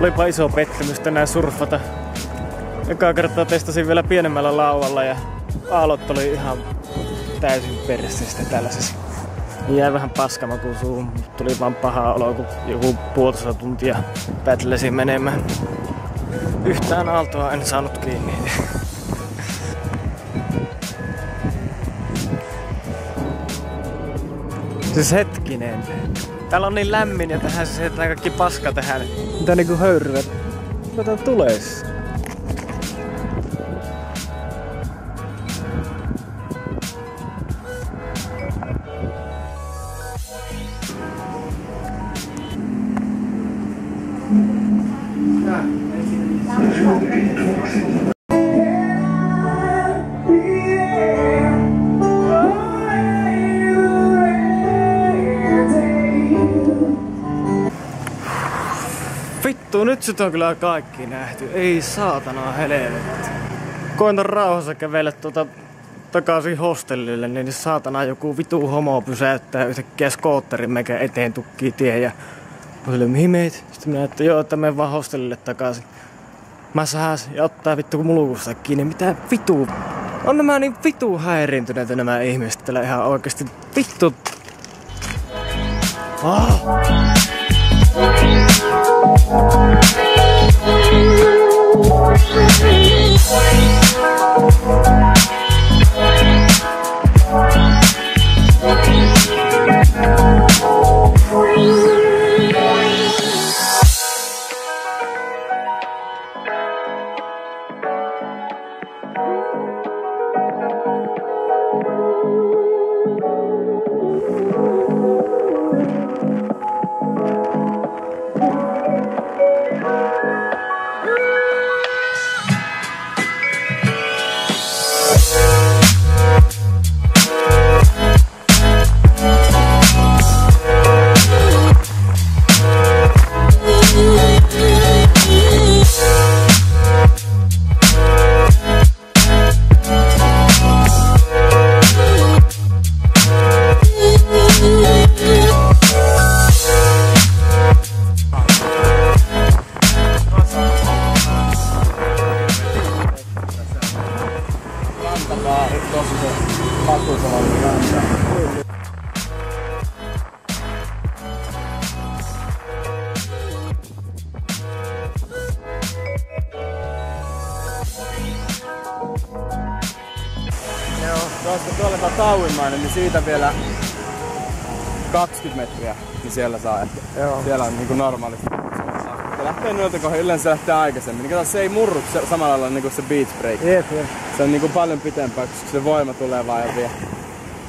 Olipa iso pettymys tänään surfata. Ekaa kertaa testasin vielä pienemmällä lauvalla ja aallot oli ihan täysin perseestä tällaisessa. Jäi vähän paskamakuun suuhun, tuli vaan paha olo, kun joku puolitoista tuntia pätlesin menemään. Yhtään aaltoa en saanut kiinni. Siis hetkinen. Täällä on niin lämmin ja tähän se kaikki paska tähän. Mitä niinku höyryvät? Mitä tulee? Vittu, nyt sit on kyllä kaikki nähty. Ei saatana helvetti. Koitan rauhassa kävellä tuota takaisin hostellille, niin saatana joku vitu homo pysäyttää yhtäkkiä skootterin mekä eteen tukkii tie ja mä olin, mihin meit? Sitten minä, että joo, että menen vaan hostellille takaisin. Mä saas ja ottaa vittu mulkusta kiinni. Mitä vitu? On nämä niin vitu häiriintyneitä nämä ihmiset täällä ihan oikeesti. Vittu. Oh. Joo, tuosta tuolla tää tauimainen, niin siitä vielä 20 metriä, niin siellä saa. Joo. Siellä on niinku normaalisti. Se lähtee noilta kohdin, yleensä se lähtee aikaisemmin. Niin kato, se ei murru se, samalla lailla niinku se beach break. Jep, jep. Se on niinku paljon pitempää, koska se voima tulee vaan ja vie.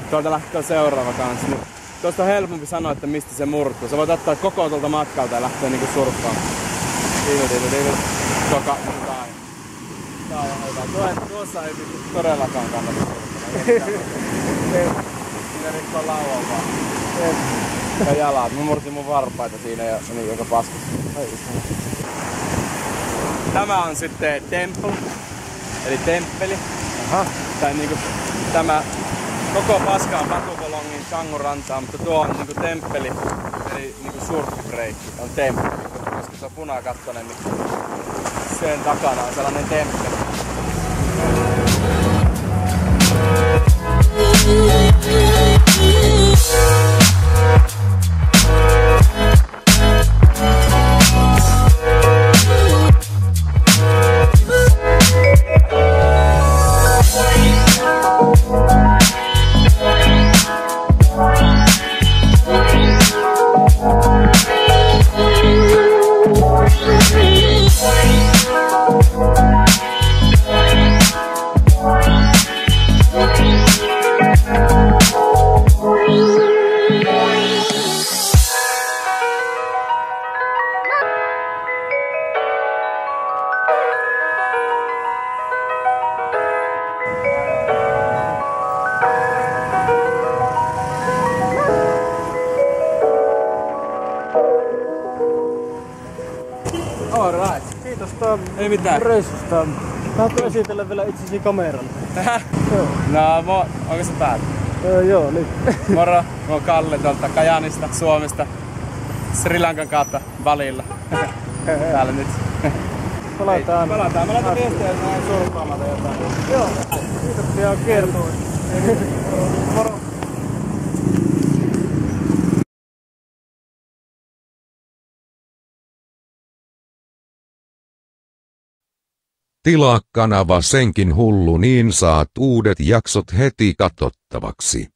Tuolta lähtee seuraava kanssa. Niin tuosta on helpompi sanoa, että mistä se murtuu. Sä voit ottaa koko tuolta matkalta ja lähteä niinku surffaamaan. Diivi. Toka, tää on. Hyvä. Tuo, tuossa ei todellakaan kannata surffata. Siinä rikkoo lauan vaan. Ja jalat. Mä mursin mun varpaita siinä ja niin joka paskas. Tämä on sitten temple, eli temppeli. Aha. Tai niinku tämä koko paska on Patukolongin Kangurantaa, mutta tuo on niinku temppeli, eli niinku surfibreikki on temppeli. Koska se on punakattonen, niin sen takana on sellainen temppeli. Tuosta Ei mitään. reissusta. Tahatko esitellä vielä itsesi kameralle? Joo. No, mo, onko se päällä? Öö, joo, nyt. Moro, mä oon Kalle tuolta Kajanista, Suomesta. Sri Lankan kautta Balilla. Täällä nyt. Palataan. Palataan. Mä laitan viestiä, että mä en surffaamata jotain. Joo. Kiitoksia kertoa. Moro. Tilaa kanava senkin hullu niin saat uudet jaksot heti katsottavaksi.